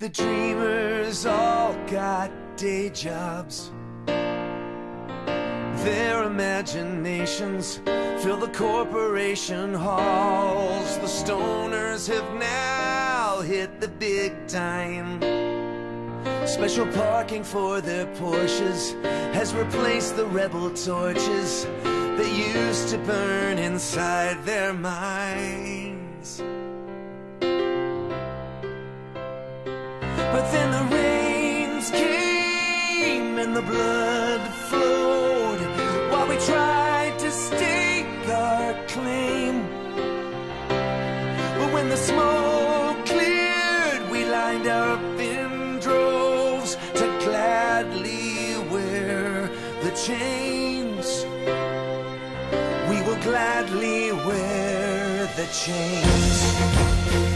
The dreamers all got day jobs. Their imaginations fill the corporation halls. The stoners have now hit the big time. Special parking for their Porsches has replaced the rebel torches that used to burn inside their minds. But then the rains came and the blood flowed while we tried to stake our claim. But when the smoke cleared, we lined up in droves to gladly wear the chains. We will gladly wear the chains.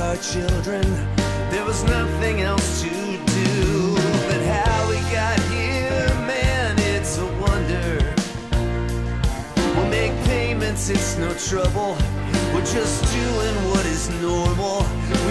Our children. There was nothing else to do. But how we got here, man, it's a wonder. We'll make payments, it's no trouble. We're just doing what is normal. We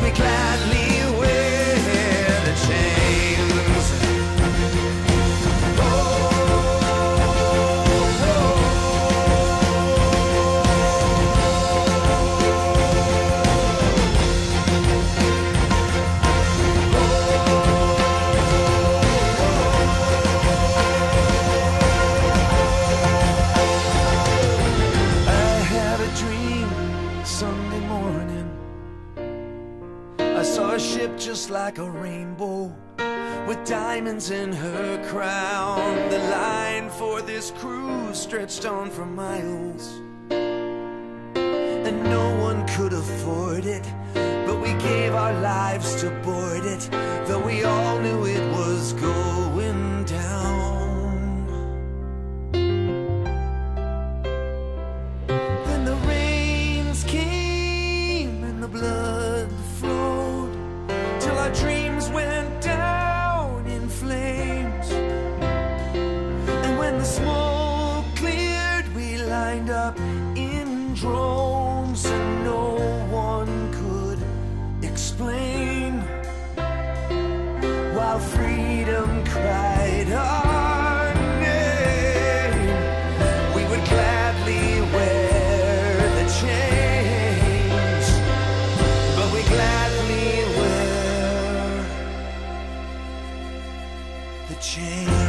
we gladly saw a ship just like a rainbow with diamonds in her crown. The line for this cruise stretched on for miles. And no one could afford it, but we gave our lives to board it, drones and no one could explain. While freedom cried our name we would gladly wear the chains but we gladly wear the chains.